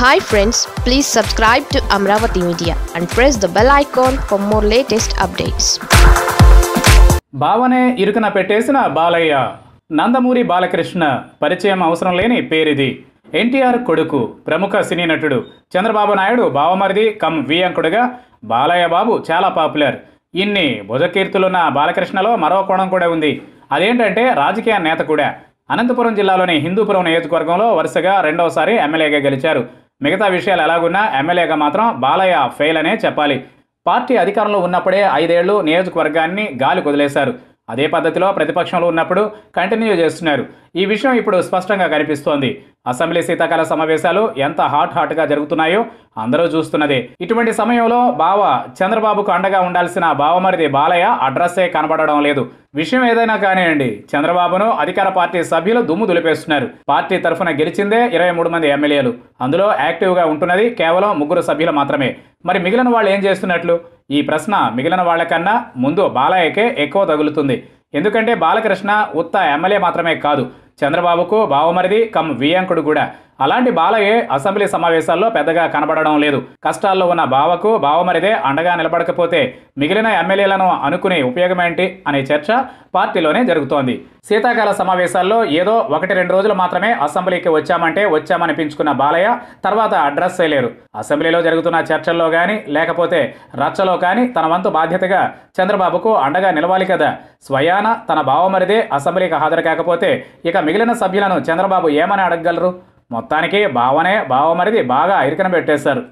Hi friends please subscribe to Amaravati media and press the bell icon for more latest updates బావనే ఇరుకున పెట్టేసిన బాలయ్య. నందమూరి బాలకృష్ణ పరిచయం అవసరం లేని పేరిది. ఎన్టీఆర్ కొడుకు ప్రముఖ సినీ నటుడు చంద్రబాబు నాయుడు బావమరిది కమ్ వియంకుడుగా బాలయ్య బాబు చాలా పాపులర్. ఇన్ని భుజకీర్తులున్న బాలకృష్ణలో మరో కోణం కూడా ఉంది. అదేంటంటే రాజకీయ నేత కూడా. అనంతపురం జిల్లాలోని హిందూపురం నియోజకవర్గంలో వరుసగా రెండవసారి ఎమ్మెల్యేగా గెలిచారు. మిగతా విషయాలు ఎలాగున్నా ఎమ్మెల్యేగా మాత్రం బాలయ్య ఫెయిల్ అనే చెప్పాలి. పార్టీ అధికారంలో ఉన్నప్పుడే ఐదేళ్ళు నియోజకవర్గాన్ని గాలి కుదిలేశారు. అదే పద్ధతిలో ప్రతిపక్షంలో ఉన్నప్పుడు కంటిన్యూ చేస్తున్నారు. ఈ విషయం ఇప్పుడు స్పష్టంగా కనిపిస్తోంది. అసెంబ్లీ శీతాకాల సమావేశాలు ఎంత హాట్ హాట్గా జరుగుతున్నాయో అందరూ చూస్తున్నదే. ఇటువంటి సమయంలో బావ చంద్రబాబుకు అండగా ఉండాల్సిన బావమరిది బాలయ్య అడ్రస్సే కనబడడం లేదు. విషయం ఏదైనా కానివ్వండి చంద్రబాబును అధికార పార్టీ సభ్యులు దుమ్ము దులిపేస్తున్నారు. పార్టీ తరఫున గెలిచిందే ఇరవై మూడు మంది ఎమ్మెల్యేలు. అందులో యాక్టివ్గా ఉంటున్నది కేవలం ముగ్గురు సభ్యులు మాత్రమే. మరి మిగిలిన వాళ్ళు ఏం చేస్తున్నట్లు? ఈ ప్రశ్న మిగిలిన వాళ్ళకన్నా ముందు బాలయ్యకే ఎక్కువ తగులుతుంది. ఎందుకంటే బాలకృష్ణ ఉత్త ఎమ్మెల్యే మాత్రమే కాదు చంద్రబాబుకు బావమరిది కమ్ వియంకుడు కూడా. అలాంటి బాలయ్యే అసెంబ్లీ సమావేశాల్లో పెద్దగా కనబడడం లేదు. కష్టాల్లో ఉన్న బావకు బావమరిదే అండగా నిలబడకపోతే మిగిలిన ఎమ్మెల్యేలను అనుకునే ఉపయోగమేంటి అనే చర్చ పార్టీలోనే జరుగుతోంది. శీతాకాల సమావేశాల్లో ఏదో ఒకటి రెండు రోజులు మాత్రమే అసెంబ్లీకి వచ్చామంటే వచ్చామనిపించుకున్న బాలయ్య తర్వాత అడ్రస్ చేయలేరు. అసెంబ్లీలో జరుగుతున్న చర్చల్లో కానీ లేకపోతే రచ్చలో కానీ తన వంతు బాధ్యతగా చంద్రబాబుకు అండగా నిలవాలి కదా. స్వయాన తన బావమరిదే అసెంబ్లీకి హాజరు కాకపోతే ఇక మిగిలిన సభ్యులను చంద్రబాబు ఏమని అడగగలరు? మొత్తానికి బావనే బావమరిది బాగా ఇరికన పెట్టేశారు.